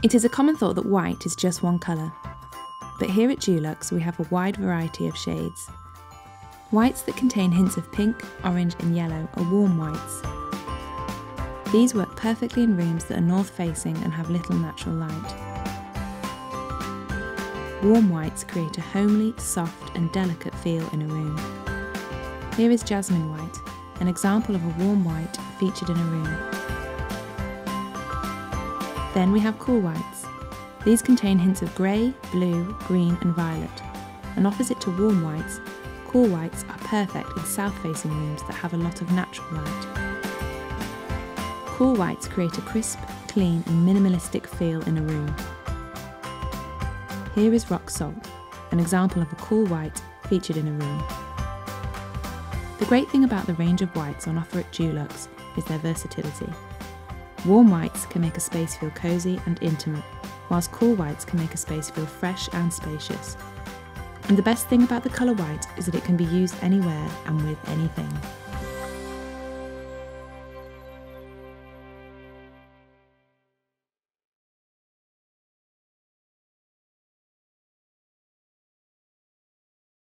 It is a common thought that white is just one colour, but here at Dulux we have a wide variety of shades. Whites that contain hints of pink, orange and yellow are warm whites. These work perfectly in rooms that are north facing and have little natural light. Warm whites create a homely, soft and delicate feel in a room. Here is jasmine white, an example of a warm white featured in a room. Then we have cool whites. These contain hints of grey, blue, green and violet. And opposite to warm whites, cool whites are perfect in south-facing rooms that have a lot of natural light. Cool whites create a crisp, clean and minimalistic feel in a room. Here is rock salt, an example of a cool white featured in a room. The great thing about the range of whites on offer at Dulux is their versatility. Warm whites can make a space feel cosy and intimate, whilst cool whites can make a space feel fresh and spacious. And the best thing about the colour white is that it can be used anywhere and with anything.